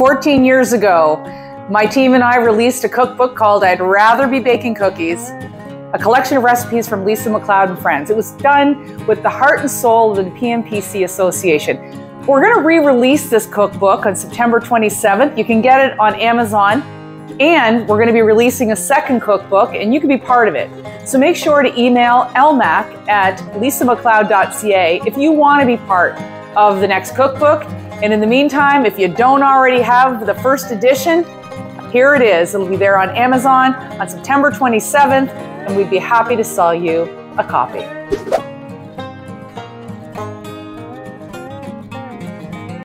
14 years ago, my team and I released a cookbook called I'd Rather Be Baking Cookies, a collection of recipes from Lisa MacLeod and Friends. It was done with the heart and soul of the PMPC Association. We're going to re-release this cookbook on September 27th. You can get it on Amazon and we're going to be releasing a second cookbook and you can be part of it. So make sure to email lmac at lisamacleod.ca if you want to be part of the next cookbook and in the meantime, if you don't already have the first edition, here it is. It'll be there on Amazon on September 27th, and we'd be happy to sell you a copy.